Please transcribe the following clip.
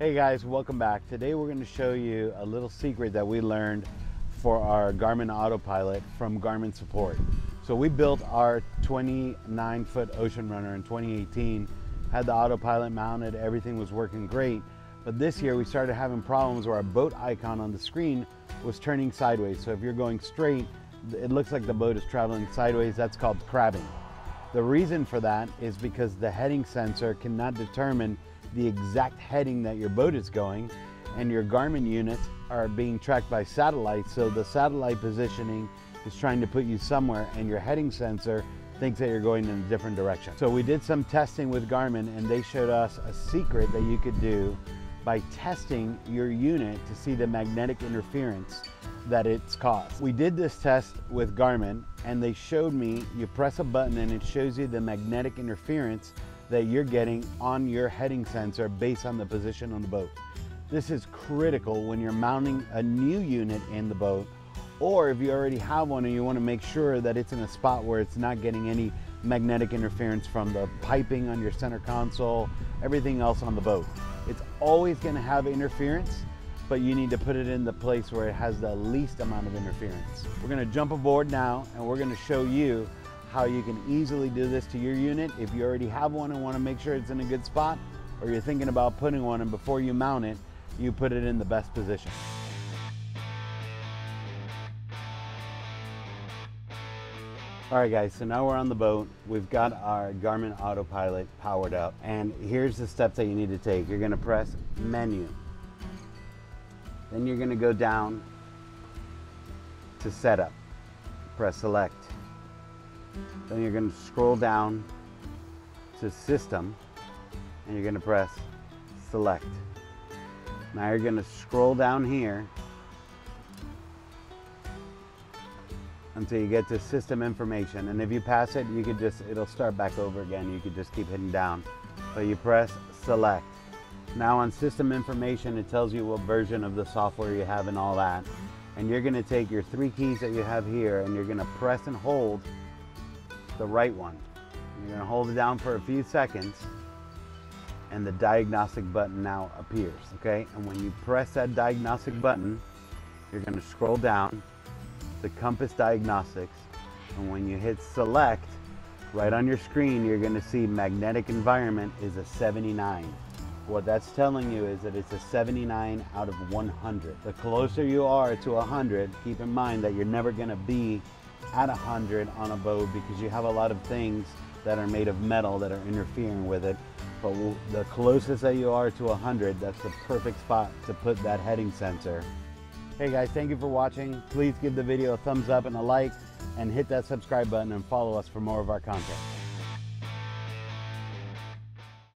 Hey guys, welcome back. Today we're going to show you a little secret that we learned for our Garmin Autopilot from Garmin Support. So we built our 29 foot Ocean Runner in 2018, had the autopilot mounted, everything was working great. But this year we started having problems where our boat icon on the screen was turning sideways. So if you're going straight, it looks like the boat is traveling sideways. That's called crabbing. The reason for that is because the heading sensor cannot determine the exact heading that your boat is going and your Garmin units are being tracked by satellite so the satellite positioning is trying to put you somewhere and your heading sensor thinks that you're going in a different direction. So we did some testing with Garmin and they showed us a secret that you could do by testing your unit to see the magnetic interference that it's caused. We did this test with Garmin and they showed me you press a button and it shows you the magnetic interference that you're getting on your heading sensor based on the position on the boat. This is critical when you're mounting a new unit in the boat or if you already have one and you want to make sure that it's in a spot where it's not getting any magnetic interference from the piping on your center console, everything else on the boat. It's always going to have interference, but you need to put it in the place where it has the least amount of interference. We're going to jump aboard now and we're going to show you how you can easily do this to your unit if you already have one and want to make sure it's in a good spot or you're thinking about putting one and before you mount it you put it in the best position. All right guys, so now we're on the boat. We've got our Garmin Autopilot powered up and here's the steps that you need to take. You're gonna press menu. Then you're gonna go down to setup. Press select. Then you're going to scroll down to system and you're going to press select. Now you're going to scroll down here until you get to system information. And if you pass it you could just it'll start back over again. You could just keep hitting down. But you press select. Now on system information it tells you what version of the software you have and all that. And you're going to take your three keys that you have here and you're going to press and hold the right one. You're to hold it down for a few seconds and the diagnostic button now appears, okay? And when you press that diagnostic button, you're going to scroll down to Compass Diagnostics and when you hit select, right on your screen, you're going to see magnetic environment is a 79. What that's telling you is that it's a 79 out of 100. The closer you are to 100, keep in mind that you're never going to be at 100 on a boat because you have a lot of things that are made of metal that are interfering with it. But the closest that you are to 100, that's the perfect spot to put that heading sensor. Hey guys, thank you for watching. Please give the video a thumbs up and a like and hit that subscribe button and follow us for more of our content.